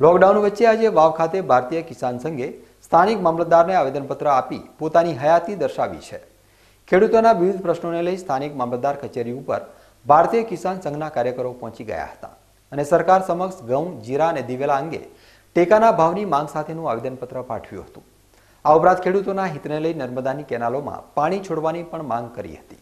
Lockdown વચ્ચે આજે વાવ ખાતે ભારતીય કિસાન સંઘે સ્થાનિક મામલતદારને આવેદનપત્ર આપી પોતાની હયાતી દર્શાવી છે. ખેડૂતોના વિવિધ પ્રશ્નોને લઈ સ્થાનિક મામલતદાર કચેરી ઉપર ભારતીય કિસાન સંઘના કાર્યકરો પહોંચી ગયા હતા અને સરકાર સમક્ષ ઘઉં, જીરા અને દિવેલા અંગે ટેકાના ભાવની માંગ સાથેનું આવેદનપત્ર પાઠવ્યું હતું. આ ઉપરાંત ખેડૂતોના હિતને લઈ નર્મદાની કેનાલોમાં પાણી છોડવાની પણ માંગ કરી હતી.